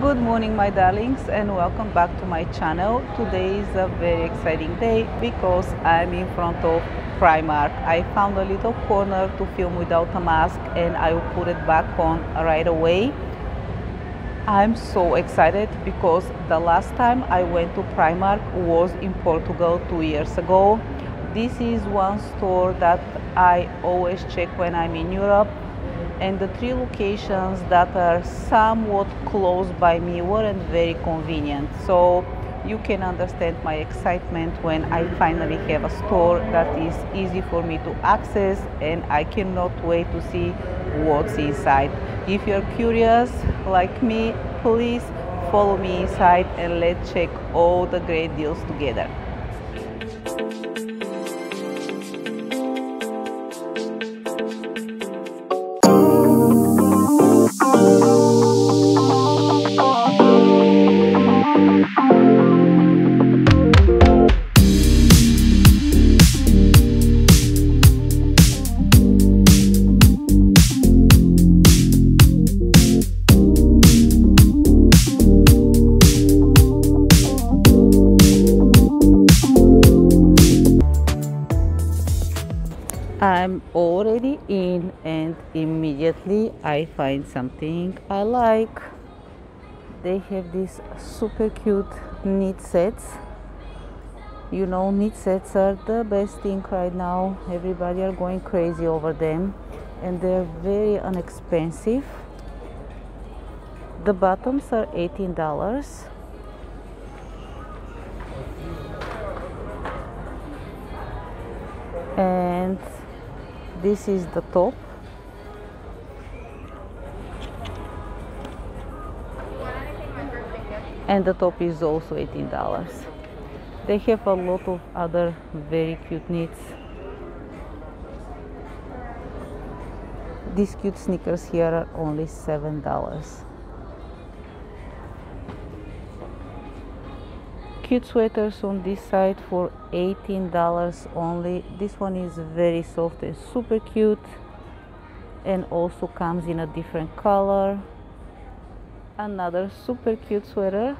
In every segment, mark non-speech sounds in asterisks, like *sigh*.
Good morning my darlings and welcome back to my channel. Today is a very exciting day because I'm in front of Primark. I found a little corner to film without a mask and I will put it back on right away. I'm so excited because the last time I went to Primark was in Portugal two years ago. This is one store that I always check when I'm in Europe and the three locations that are somewhat close by me weren't very convenient. So you can understand my excitement when I finally have a store that is easy for me to access and I cannot wait to see what's inside. If you're curious like me, please follow me inside and let's check all the great deals together. Find something I like. They have these super cute knit sets. You know knit sets are the best thing right now. Everybody are going crazy over them and they're very inexpensive. The bottoms are $18 and this is the top and the top is also $18 they have a lot of other very cute knits these cute sneakers here are only seven dollars. Cute sweaters on this side for $18 only. This one is very soft and super cute and also comes in a different color another super cute sweater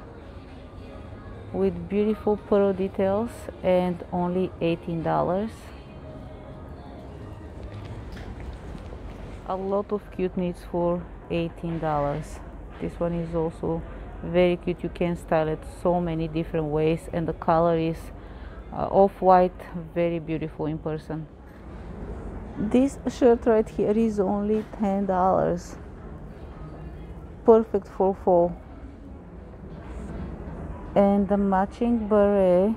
with beautiful pearl details and only $18 a lot of cute knits for $18 this one is also very cute. You can style it so many different ways and the color is uh, off-white very beautiful in person. This shirt right here is only ten dollars perfect for fall. And the matching beret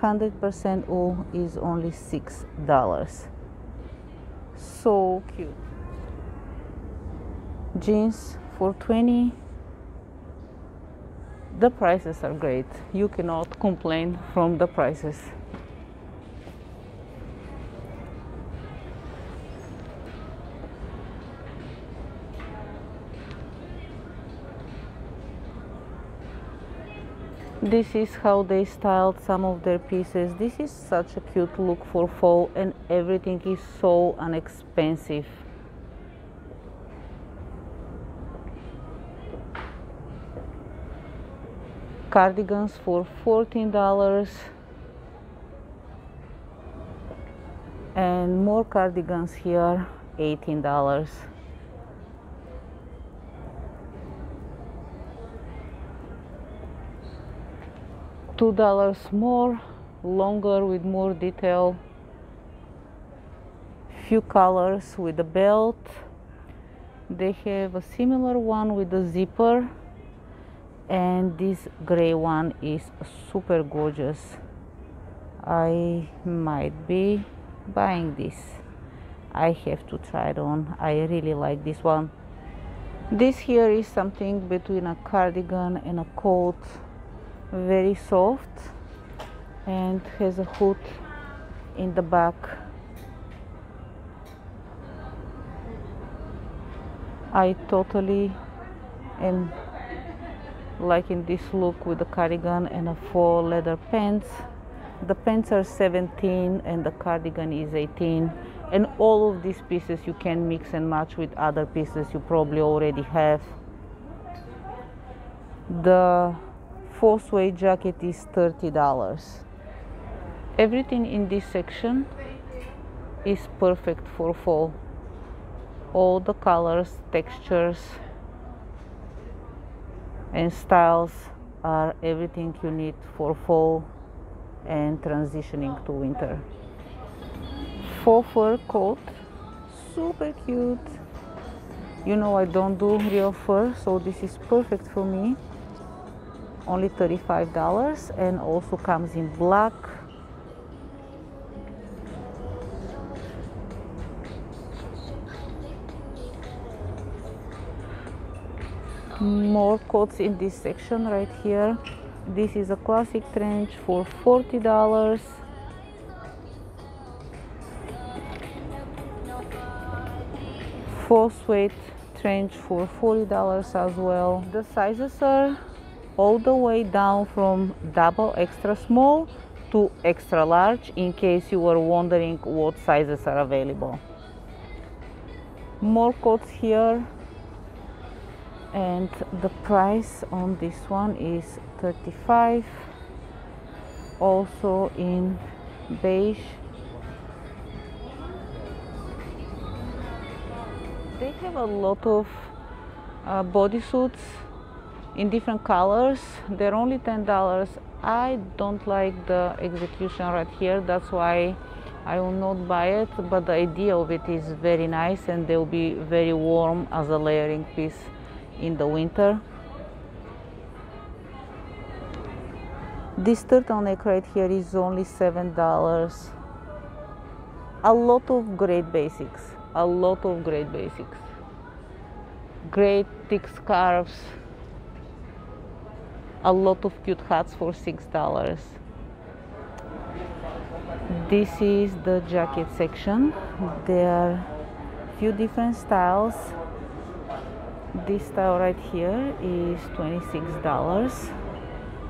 100% wool is only six dollars. So cute. Jeans for 20 the prices are great. You cannot complain from the prices this is how they styled some of their pieces. This is such a cute look for fall and everything is so inexpensive cardigans for $14 and more cardigans here $18 two dollars more longer with more detail. Few colors with the belt. They have a similar one with the zipper. And this gray one is super gorgeous. I might be buying this. I have to try it on. I really like this one. This here is something between a cardigan and a coat very soft and has a hood in the back. I totally am liking this look with the cardigan and a faux leather pants. The pants are 17 and the cardigan is 18 and all of these pieces you can mix and match with other pieces you probably already have. The full suede jacket is $30 everything in this section is perfect for fall. All the colors textures and styles are everything you need for fall and transitioning to winter. Faux fur coat super cute. You know I don't do real fur so this is perfect for me only $35 and also comes in black. More coats in this section right here. This is a classic trench for $40 full suede trench for $40 as well. The sizes are all the way down from double extra small to extra large in case you were wondering what sizes are available. More coats here. And the price on this one is 35 also in beige. They have a lot of uh, bodysuits in different colors they're only ten dollars i don't like the execution right here that's why i will not buy it but the idea of it is very nice and they'll be very warm as a layering piece in the winter. This turtleneck right here is only $7. A lot of great basics, a lot of great basics. Great thick scarves, a lot of cute hats for $6. This is the jacket section. There are few different styles this style right here is $26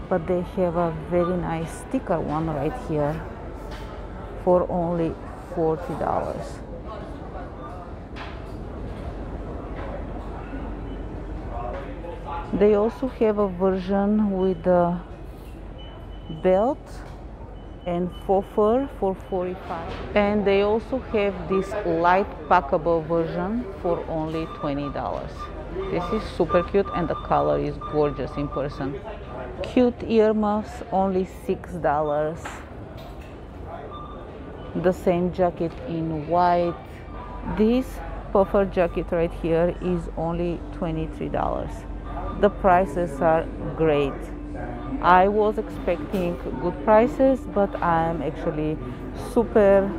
but they have a very nice sticker one right here for only $40 they also have a version with a belt and fur for 45 and they also have this light packable version for only $20 this is super cute and the color is gorgeous in person. Cute earmuffs, only $6. The same jacket in white. This puffer jacket right here is only $23. The prices are great. I was expecting good prices, but I'm actually super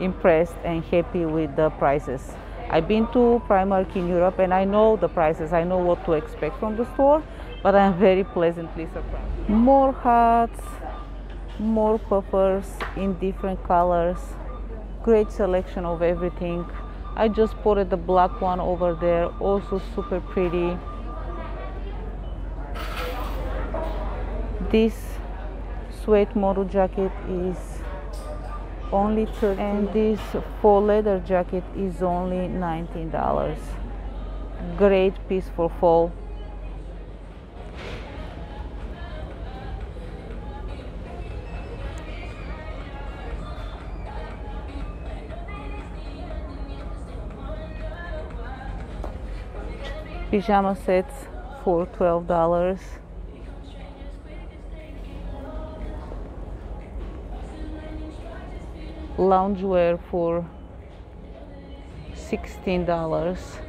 impressed and happy with the prices. I've been to Primark in Europe and I know the prices, I know what to expect from the store, but I'm very pleasantly surprised. More hats, more puffers in different colors, great selection of everything. I just spotted the black one over there, also super pretty. This suede moto jacket is only 30 and this faux leather jacket is only $19 great piece for fall. Pajama sets for $12 loungewear for $16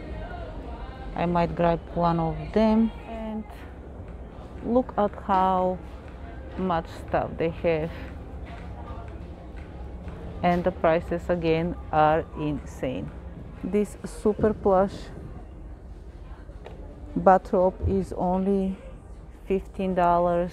I might grab one of them and look at how much stuff they have. And the prices again are insane. This super plush bathrobe is only $15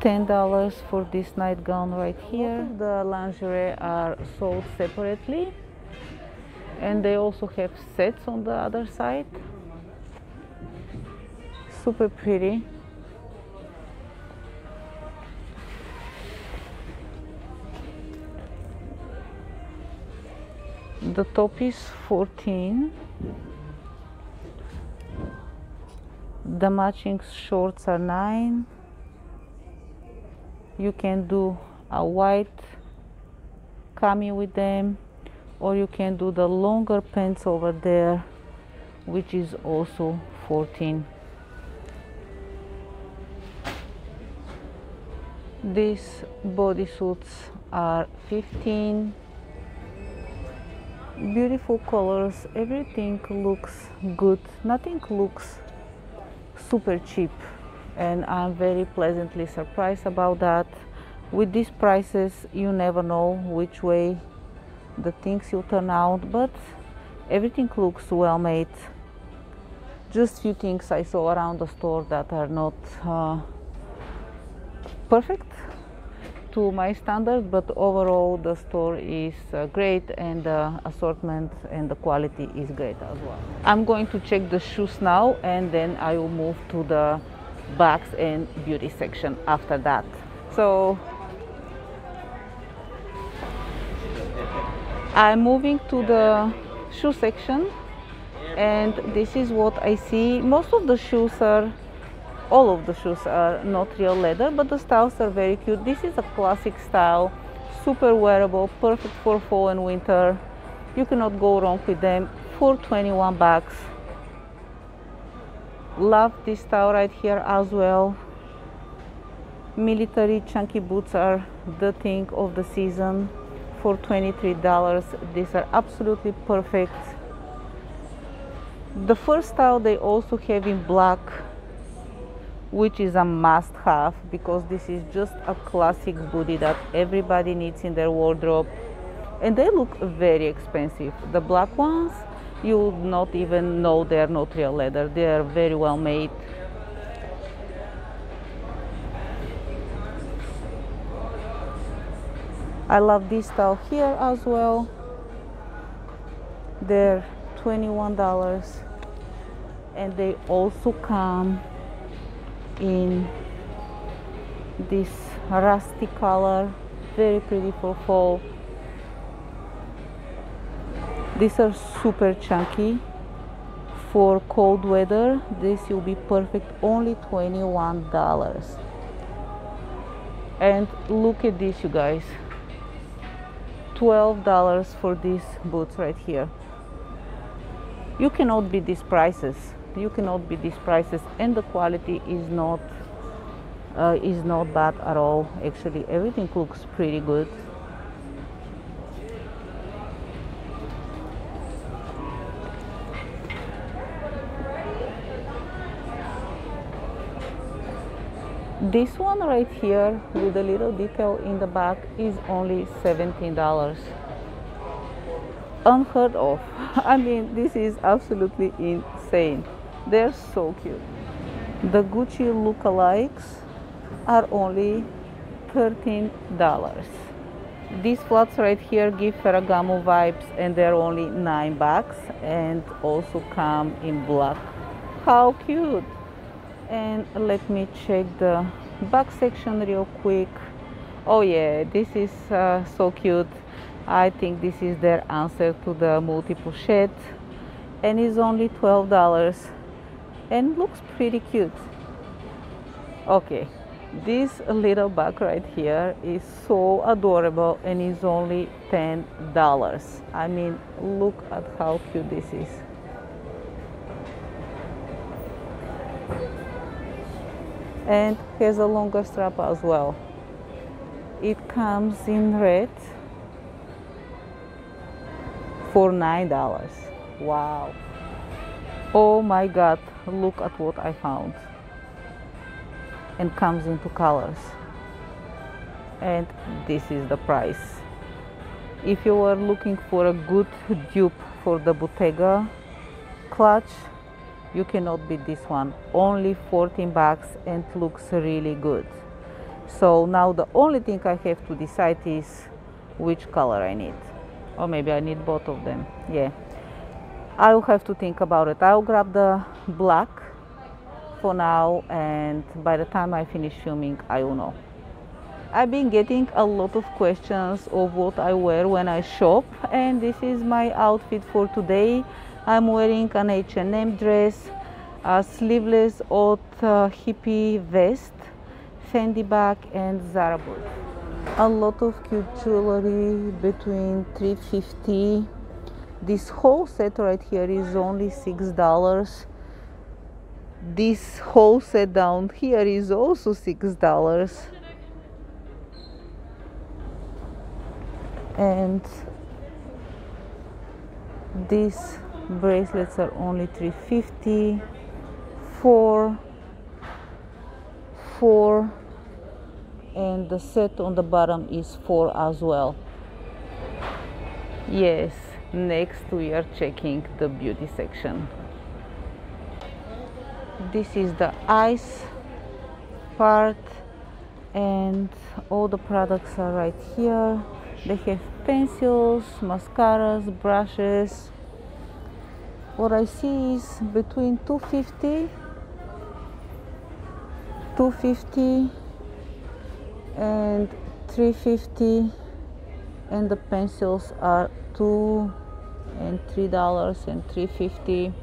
$10 for this nightgown right here. The lingerie are sold separately and they also have sets on the other side. Super pretty. the top is 14 the matching shorts are 9 you can do a white cami with them or you can do the longer pants over there which is also 14 these bodysuits are 15 beautiful colors everything looks good. Nothing looks super cheap and I'm very pleasantly surprised about that. With these prices you never know which way the things will turn out but everything looks well made. Just few things I saw around the store that are not uh, perfect to my standards but overall the store is uh, great and the assortment and the quality is great as well. I'm going to check the shoes now and then i will move to the bags and beauty section after that. So i'm moving to the shoe section and this is what i see. Most of the shoes are all of the shoes are not real leather but the styles are very cute. This is a classic style super wearable perfect for fall and winter. You cannot go wrong with them. For 21 bucks love this style right here as well. Military chunky boots are the thing of the season. For $23 these are absolutely perfect. The first style they also have in black which is a must have because this is just a classic booty that everybody needs in their wardrobe. And they look very expensive. The black ones you would not even know they're not real leather they are very well made. I love this style here as well. They're $21 and they also come in this rusty color. Very pretty for fall these are super chunky for cold weather. This will be perfect only 21 dollars. And look at this you guys. 12 dollars for these boots right here. You cannot beat these prices. You cannot beat these prices and the quality is not uh, is not bad at all. Actually everything looks pretty good this one right here with a little detail in the back is only $17 unheard of *laughs* i mean this is absolutely insane they're so cute. The Gucci lookalikes are only $13. These flats right here give Ferragamo vibes and they're only 9 bucks and also come in black. How cute! And let me check the back section real quick. Oh yeah, this is uh, so cute. I think this is their answer to the multi-pochette and it's only $12 and looks pretty cute. Okay this little bag right here is so adorable and is only ten dollars. I mean look at how cute this is and has a longer strap as well. It comes in red for nine dollars. Wow. Oh my god look at what I found. And comes into colors. And this is the price. If you are looking for a good dupe for the Bottega clutch you cannot beat this one only 14 bucks and looks really good so now the only thing I have to decide is which color I need or maybe I need both of them yeah I will have to think about it. I'll grab the black for now and by the time I finish filming I will know. I've been getting a lot of questions of what I wear when I shop and this is my outfit for today. I'm wearing an H&M dress, a sleeveless old uh, hippie vest, Fendi bag and Zara boots. A lot of cute jewelry between 350 this whole set right here is only six dollars. This whole set down here is also six dollars. And these bracelets are only 350 four four and the set on the bottom is four as well. Yes next we are checking the beauty section. This is the eyes part and all the products are right here. They have pencils mascaras brushes what i see is between 250 250 and 350 and the pencils are two and three dollars and 350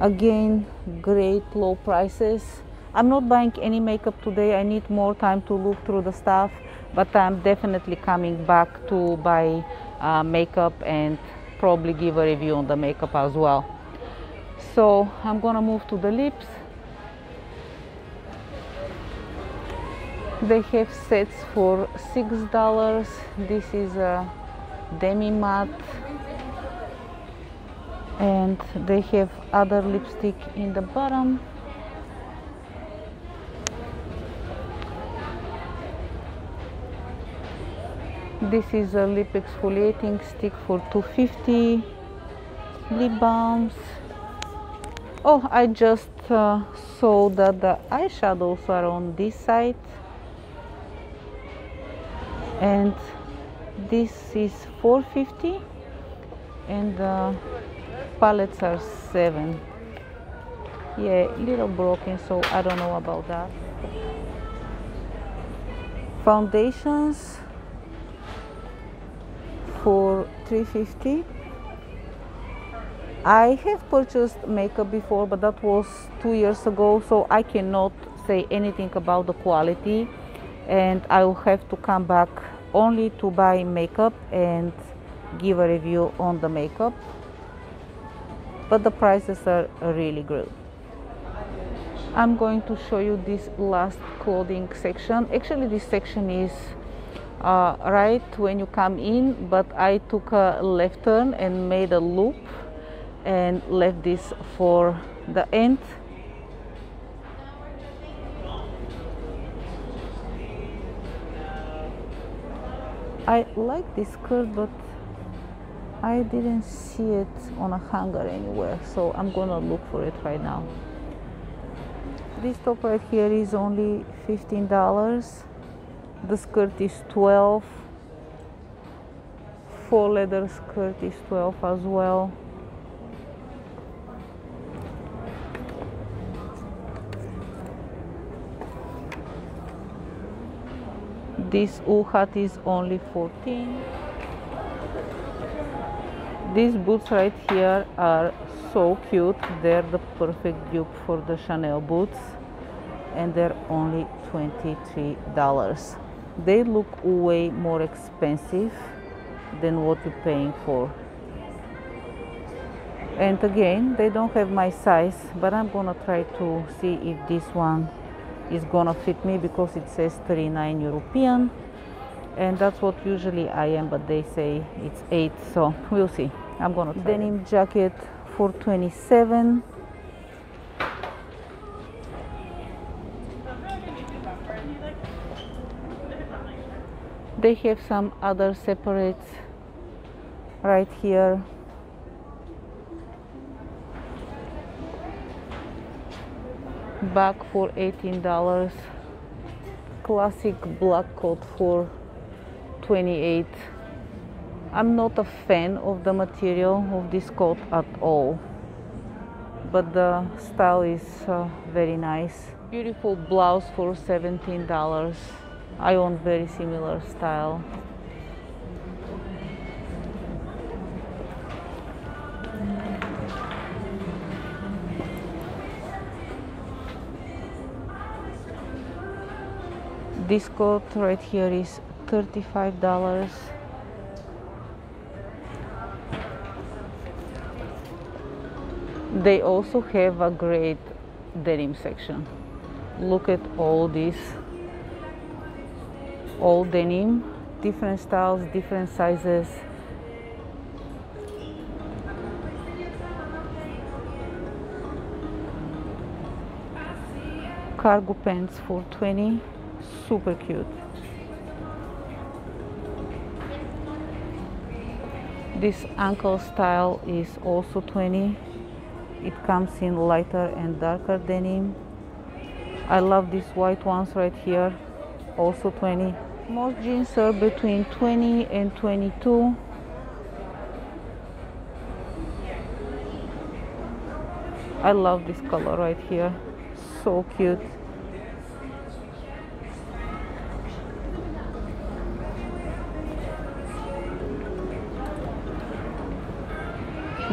again great low prices. I'm not buying any makeup today. I need more time to look through the stuff but i'm definitely coming back to buy uh, makeup and probably give a review on the makeup as well. So i'm gonna move to the lips. They have sets for six dollars. This is a demi matte. And they have other lipstick in the bottom this is a lip exfoliating stick for 250 lip balms. Oh i just uh, saw that the eyeshadows are on this side. And this is 450 and the palettes are 7 yeah little broken so I don't know about that. Foundations for 350 I have purchased makeup before but that was two years ago so I cannot say anything about the quality. And I will have to come back only to buy makeup and give a review on the makeup. But the prices are really good. I'm going to show you this last clothing section. Actually this section is uh, right when you come in but I took a left turn and made a loop and left this for the end. I like this skirt but I didn't see it on a hanger anywhere so I'm gonna look for it right now. This top right here is only $15 the skirt is 12 faux leather skirt is 12 as well. This wool hat is only 14 these boots right here are so cute. They're the perfect dupe for the chanel boots. And they're only 23 dollars they look way more expensive than what you're paying for. And again they don't have my size but I'm gonna try to see if this one is gonna fit me because it says 39 European and that's what usually I am but they say it's 8 so *laughs* we'll see. I'm gonna try denim it. jacket 427 they have some other separates right here. Bag for $18 classic black coat for 28 I'm not a fan of the material of this coat at all but the style is uh, very nice. Beautiful blouse for $17 I want very similar style. This coat right here is $35 they also have a great denim section. Look at all this all denim different styles different sizes. Cargo pants for 20 super cute. This ankle style is also 20 it comes in lighter and darker denim. I love these white ones right here also 20 most jeans are between 20 and 22 I love this color right here. So cute.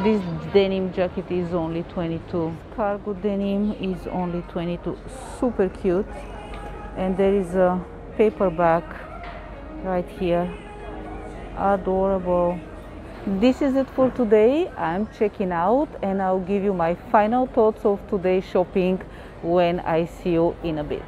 This denim jacket is only 22 cargo denim is only 22 super cute. And there is a paperback right here. Adorable. This is it for today. I'm checking out and i'll give you my final thoughts of today's shopping when i see you in a bit.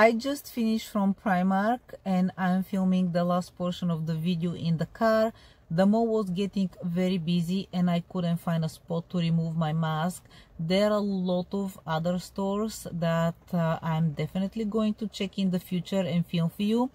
I just finished from Primark and I'm filming the last portion of the video in the car. The mall was getting very busy and I couldn't find a spot to remove my mask. There are a lot of other stores that uh, I'm definitely going to check in the future and film for you.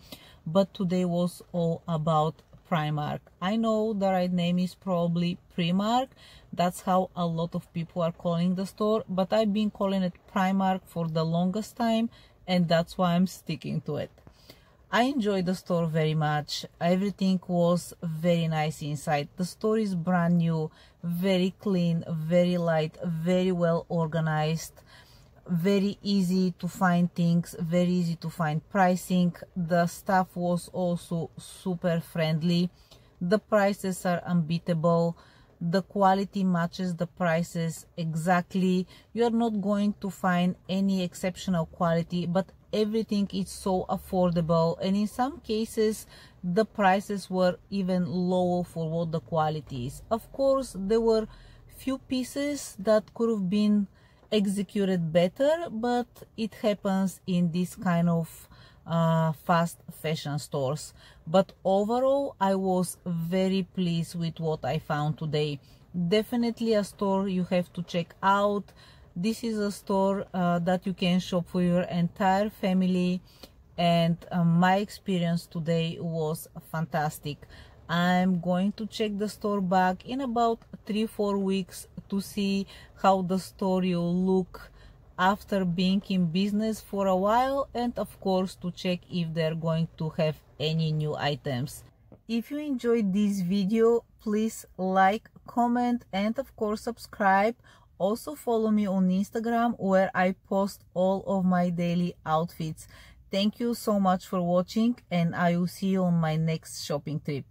But today was all about Primark. I know the right name is probably Primark. That's how a lot of people are calling the store. But I've been calling it Primark for the longest time and that's why I'm sticking to it. I enjoyed the store very much. Everything was very nice inside. The store is brand new, very clean, very light, very well organized, very easy to find things, very easy to find pricing. The staff was also super friendly. The prices are unbeatable the quality matches the prices exactly you're not going to find any exceptional quality but everything is so affordable and in some cases the prices were even lower for what the quality is. Of course there were few pieces that could have been executed better but it happens in this kind of uh, fast fashion stores. But overall I was very pleased with what I found today. Definitely a store you have to check out this is a store uh, that you can shop for your entire family and uh, my experience today was fantastic I'm going to check the store back in about three four weeks to see how the store will look after being in business for a while and of course to check if they're going to have any new items. If you enjoyed this video, please like, comment and of course subscribe. Also follow me on Instagram where I post all of my daily outfits. Thank you so much for watching and I will see you on my next shopping trip.